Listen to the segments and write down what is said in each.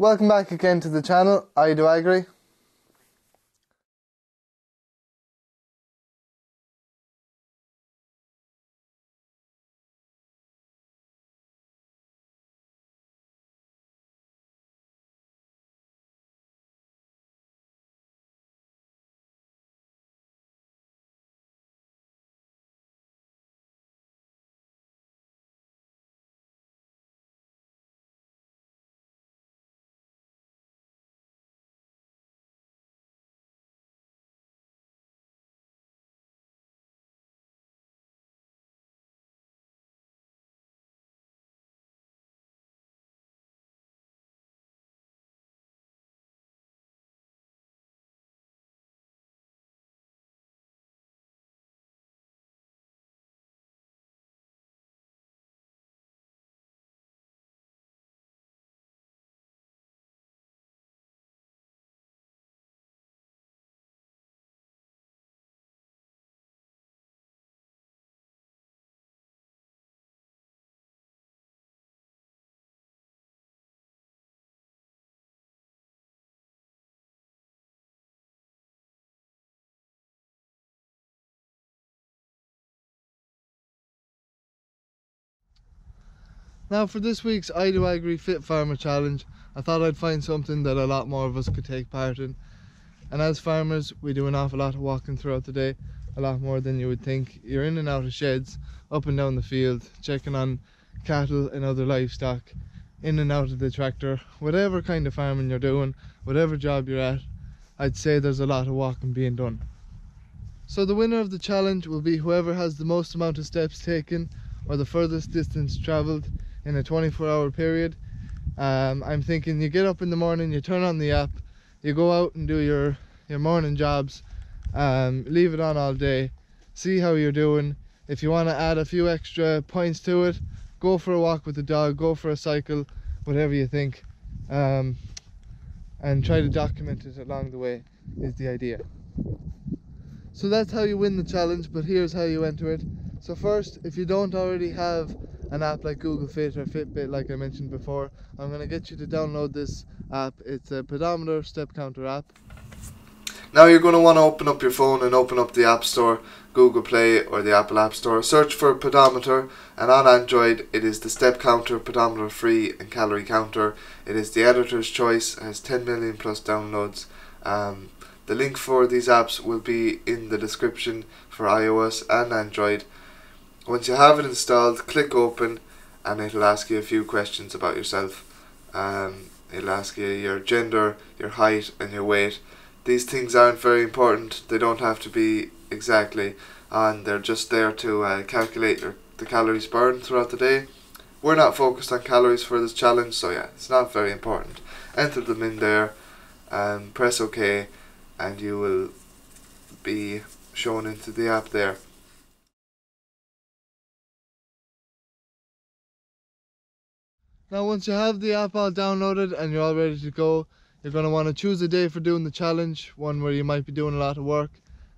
Welcome back again to the channel. I Do Agri. Now for this week's I Do Agri Fit Farmer Challenge, I thought I'd find something that a lot more of us could take part in. And as farmers, we do an awful lot of walking throughout the day, a lot more than you would think. You're in and out of sheds, up and down the field, checking on cattle and other livestock, in and out of the tractor, whatever kind of farming you're doing, whatever job you're at, I'd say there's a lot of walking being done. So the winner of the challenge will be whoever has the most amount of steps taken or the furthest distance travelled in a 24 hour period. Um, I'm thinking you get up in the morning, you turn on the app, you go out and do your, your morning jobs, um, leave it on all day, see how you're doing. If you want to add a few extra points to it, go for a walk with the dog, go for a cycle, whatever you think. Um, and try to document it along the way is the idea. So that's how you win the challenge, but here's how you enter it. So first, if you don't already have an app like Google Fit or Fitbit like I mentioned before, I'm going to get you to download this app. It's a pedometer step counter app. Now you're going to want to open up your phone and open up the App Store, Google Play or the Apple App Store. Search for pedometer and on Android it is the step counter, pedometer free and calorie counter. It is the editor's choice, has 10 million plus downloads. Um, the link for these apps will be in the description for iOS and Android. Once you have it installed, click open and it'll ask you a few questions about yourself. Um, it'll ask you your gender, your height and your weight. These things aren't very important, they don't have to be exactly and they're just there to uh, calculate your, the calories burned throughout the day. We're not focused on calories for this challenge so yeah, it's not very important. Enter them in there and press OK and you will be shown into the app there. Now once you have the app all downloaded and you're all ready to go, you're going to want to choose a day for doing the challenge, one where you might be doing a lot of work.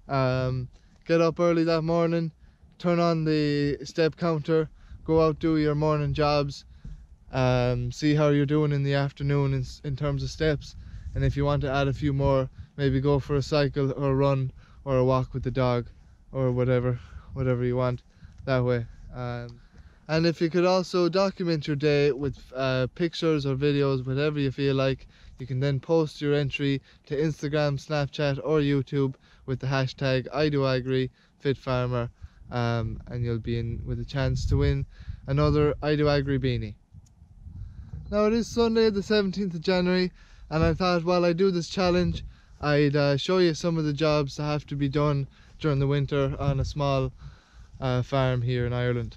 Um, get up early that morning, turn on the step counter, go out do your morning jobs, um, see how you're doing in the afternoon in, in terms of steps and if you want to add a few more maybe go for a cycle or a run or a walk with the dog or whatever whatever you want that way. Um, and if you could also document your day with uh, pictures or videos whatever you feel like you can then post your entry to instagram snapchat or youtube with the hashtag i do agri fit farmer um, and you'll be in with a chance to win another i do agri beanie. Now it is sunday the 17th of january and i thought while i do this challenge i'd uh, show you some of the jobs that have to be done during the winter on a small uh, farm here in ireland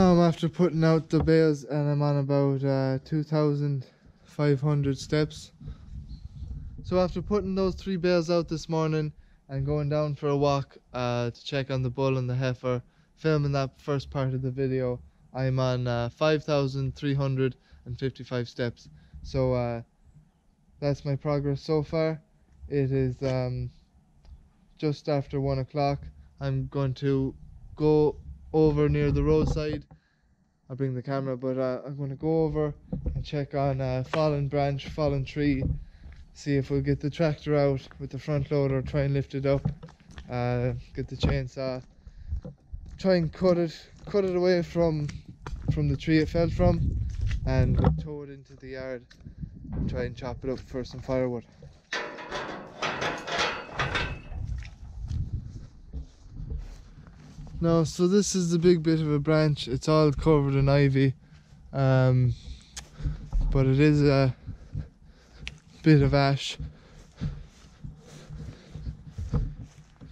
after putting out the bales and I'm on about uh, 2,500 steps. So after putting those three bales out this morning and going down for a walk uh, to check on the bull and the heifer, filming that first part of the video, I'm on uh, 5,355 steps. So uh, that's my progress so far. It is um, just after one o'clock. I'm going to go over near the roadside. I'll bring the camera, but uh, I'm going to go over and check on a fallen branch, fallen tree. See if we'll get the tractor out with the front loader, try and lift it up, uh, get the chainsaw, try and cut it, cut it away from from the tree it fell from, and tow it into the yard and try and chop it up for some firewood. No, so this is the big bit of a branch. It's all covered in ivy, um, but it is a bit of ash.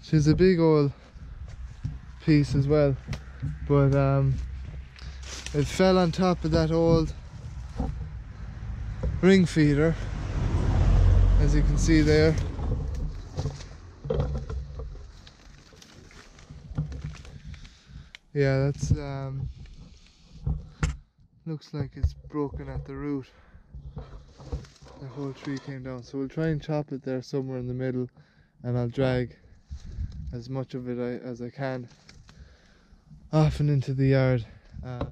She's a big old piece as well, but um, it fell on top of that old ring feeder, as you can see there. Yeah, that's um, looks like it's broken at the root. The whole tree came down, so we'll try and chop it there somewhere in the middle, and I'll drag as much of it I, as I can off and into the yard. Uh,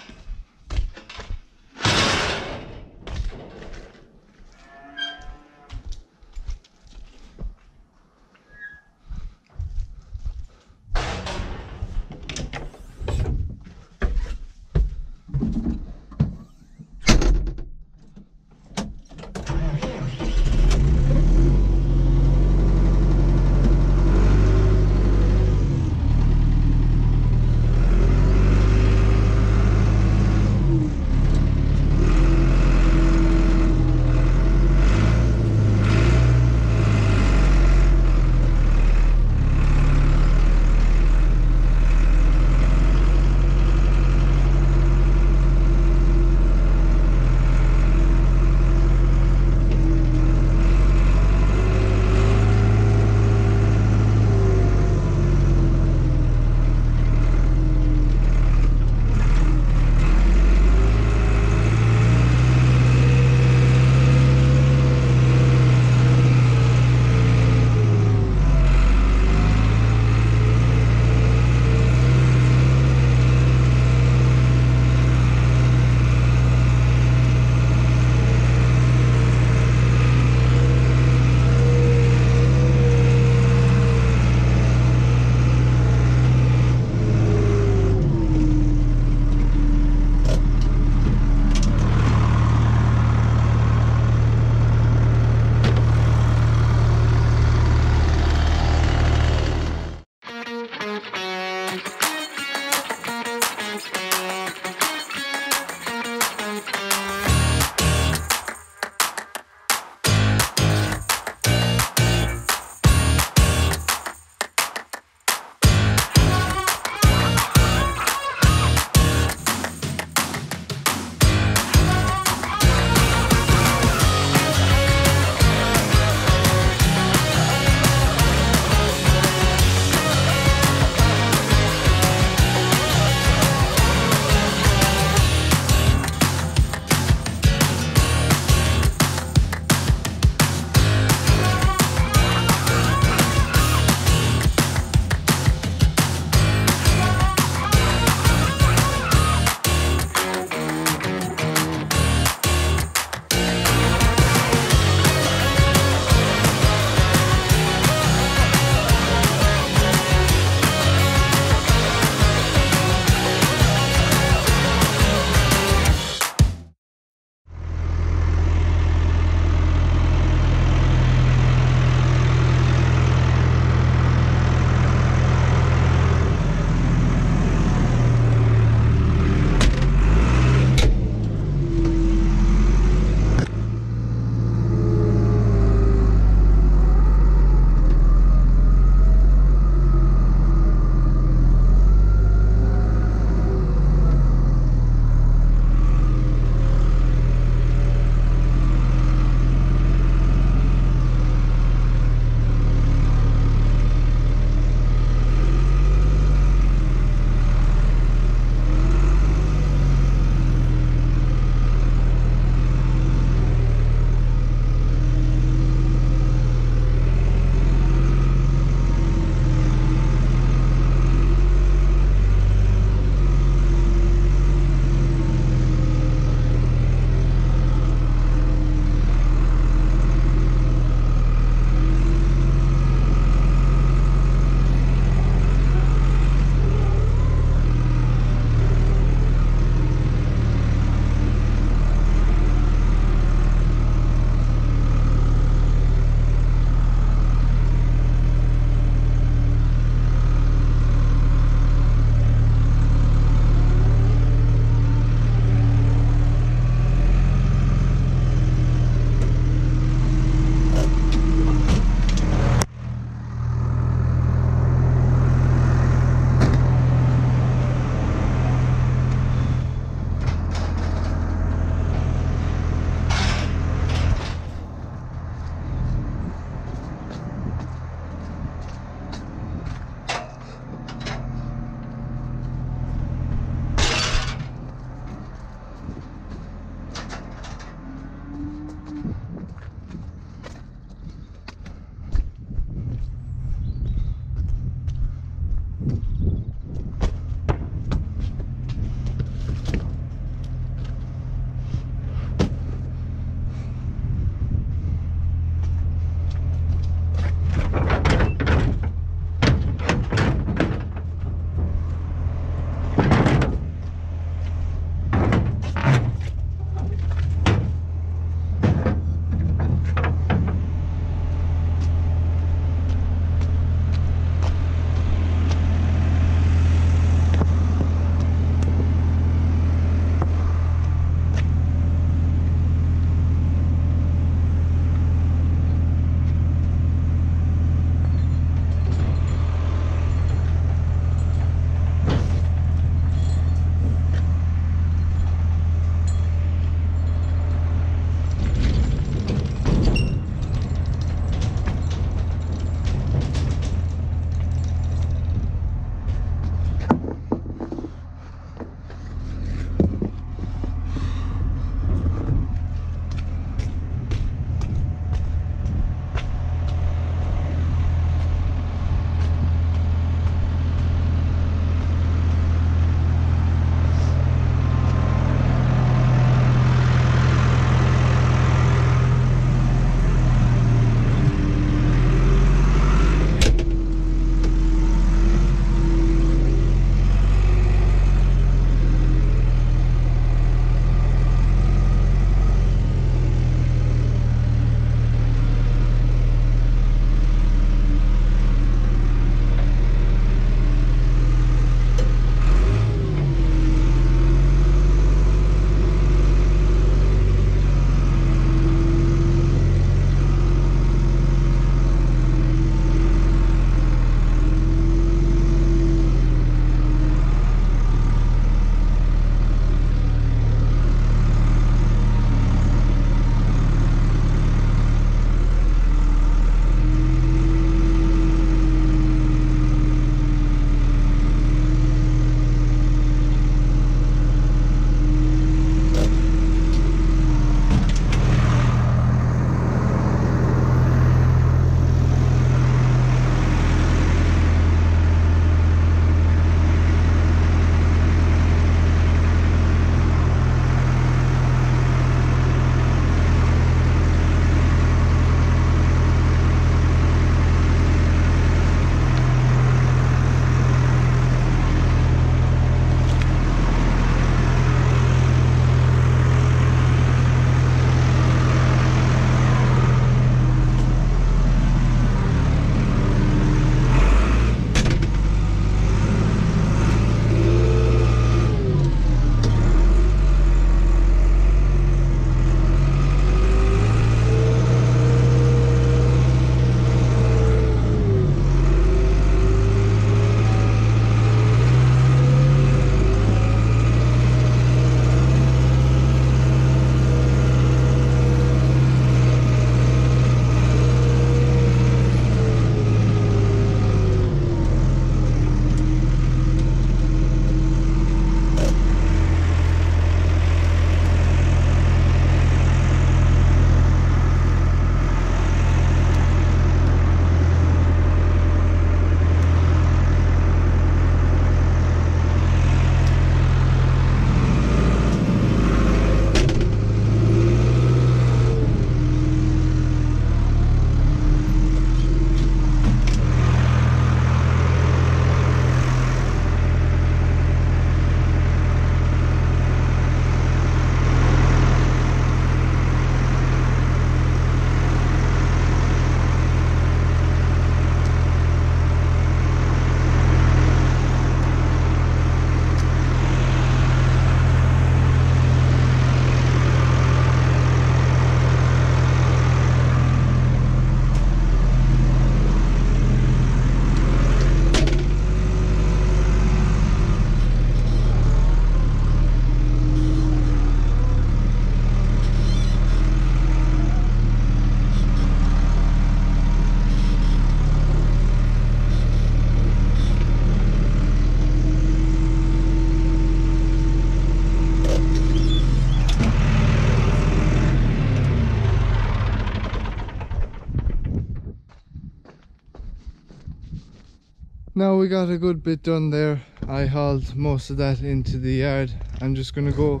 Now we got a good bit done there. I hauled most of that into the yard. I'm just gonna go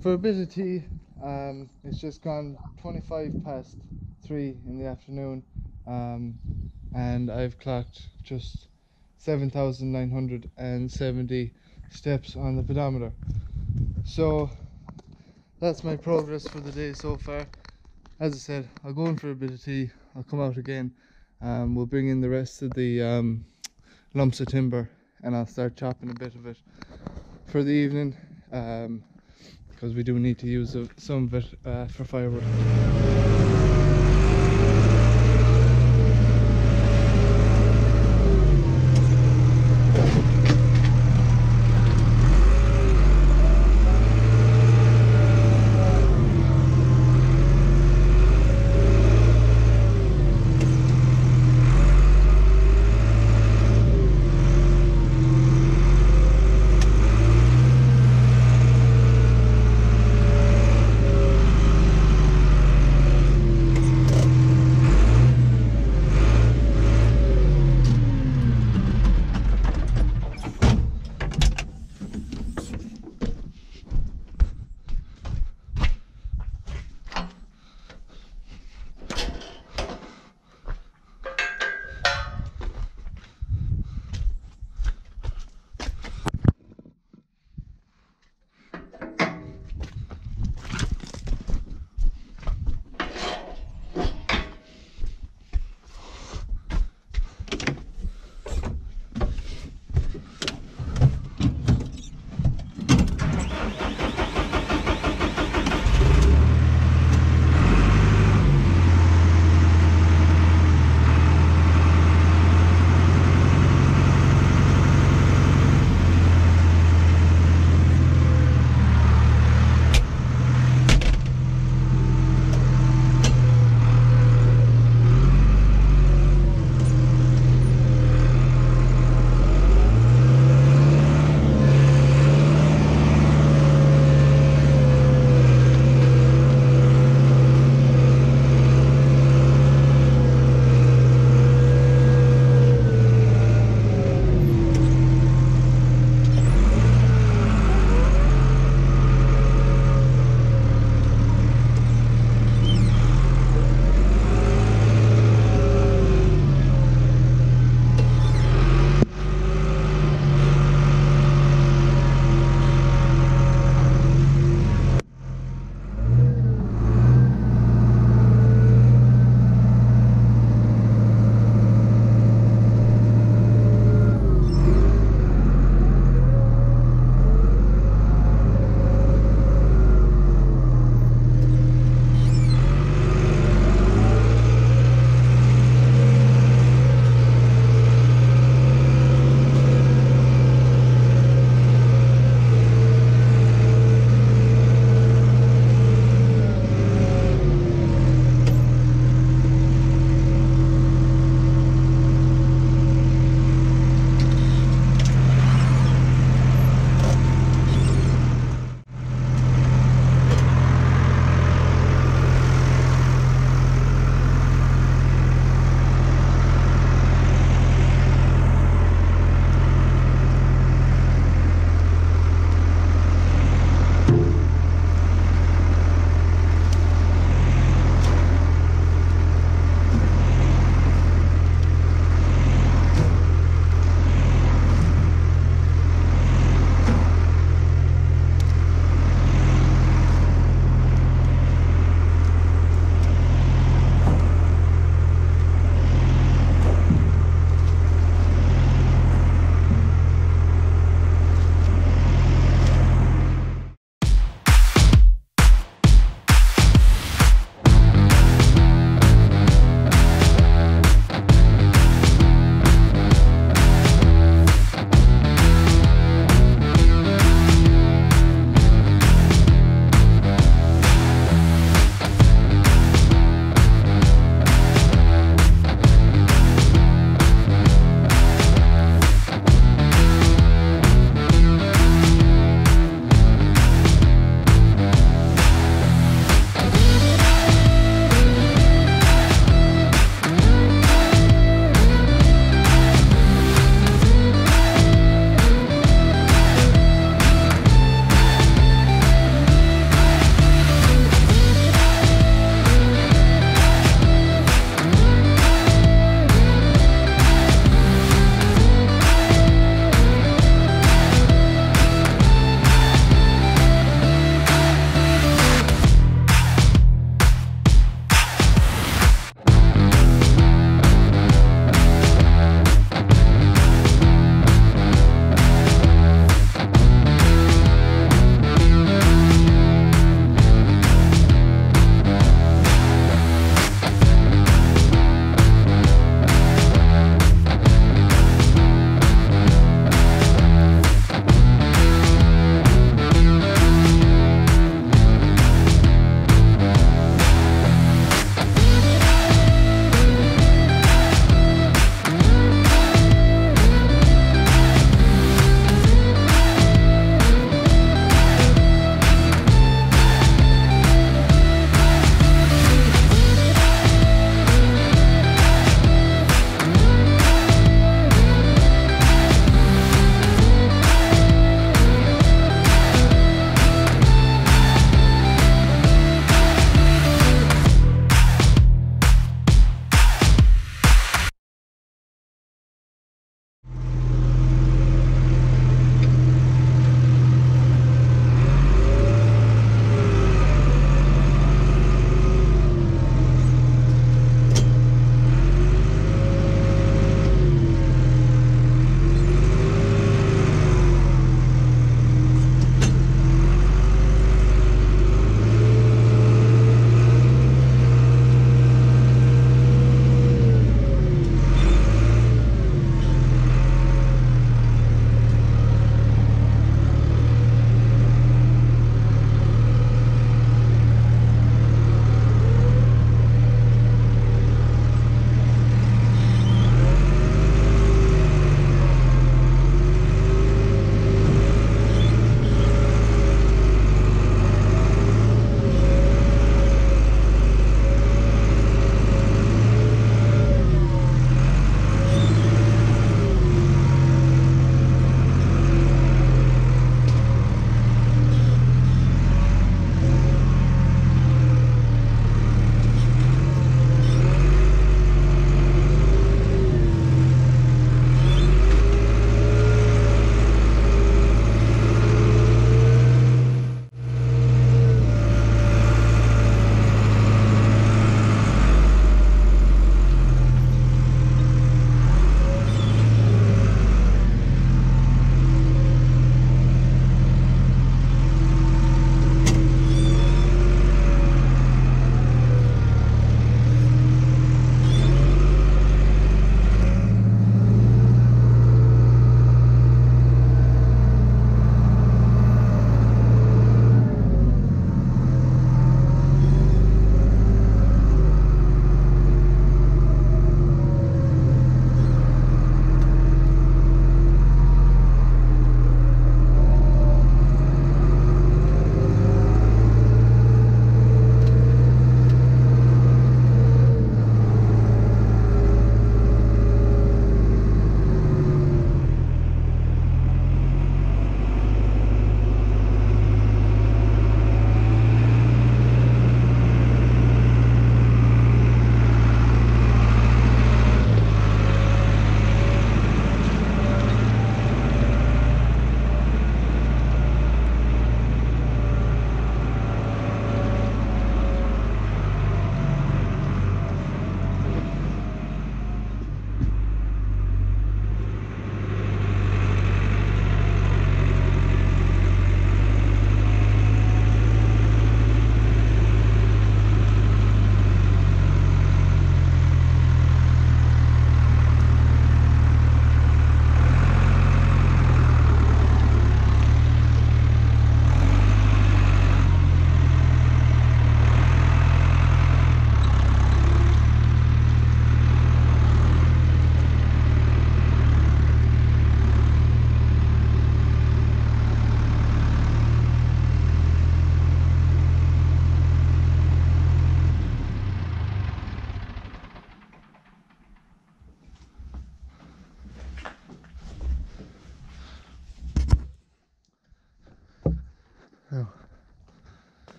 for a bit of tea. Um, it's just gone 25 past three in the afternoon, um, and I've clocked just 7,970 steps on the pedometer. So that's my progress for the day so far. As I said, I'll go in for a bit of tea. I'll come out again um, we'll bring in the rest of the um, lumps of timber and I'll start chopping a bit of it for the evening um, because we do need to use some of it uh, for firewood.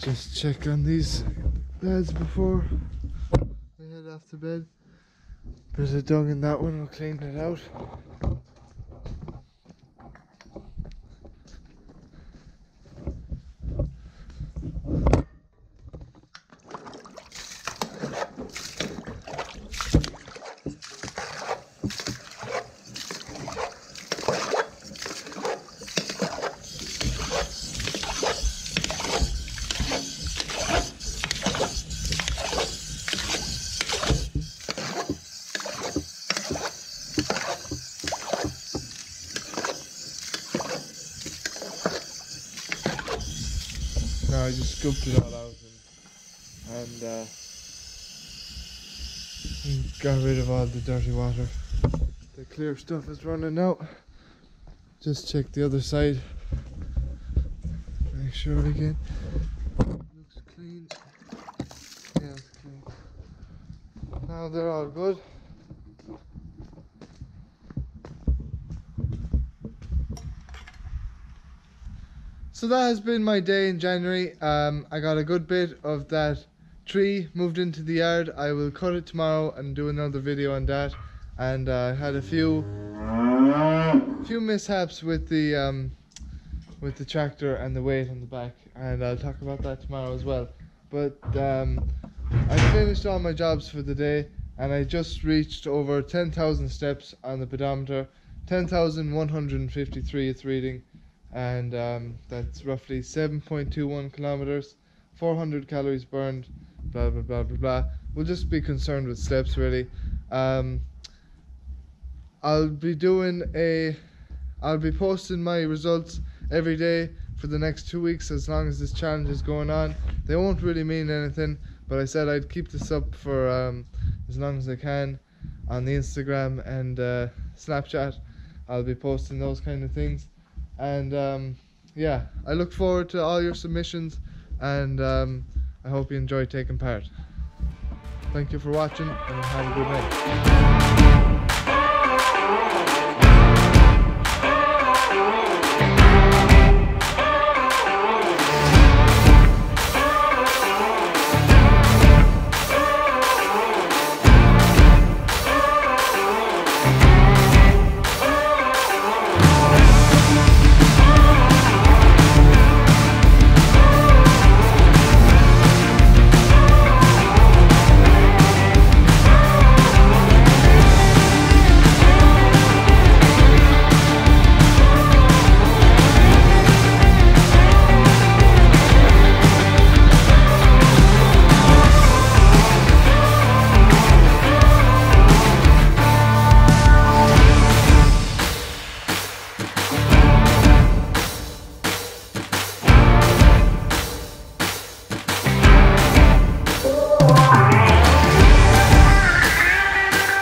Just check on these beds before we head off to bed. There's a dung in that one, we'll clean it out. No, I just scooped it all out and, uh, and got rid of all the dirty water. The clear stuff is running out. Just check the other side. Make sure again. Looks clean. Yeah, it's clean. Now they're all good. So that has been my day in January. Um, I got a good bit of that tree moved into the yard. I will cut it tomorrow and do another video on that. And uh, had a few few mishaps with the um, with the tractor and the weight on the back, and I'll talk about that tomorrow as well. But um, I finished all my jobs for the day, and I just reached over 10,000 steps on the pedometer. 10,153 it's reading and um, that's roughly 7.21 kilometers, 400 calories burned, blah blah blah blah blah. We'll just be concerned with steps really. Um, I'll be doing a, I'll be posting my results every day for the next two weeks as long as this challenge is going on. They won't really mean anything, but I said I'd keep this up for um, as long as I can on the Instagram and uh, Snapchat. I'll be posting those kind of things and um, yeah i look forward to all your submissions and um, i hope you enjoy taking part. Thank you for watching and have a good night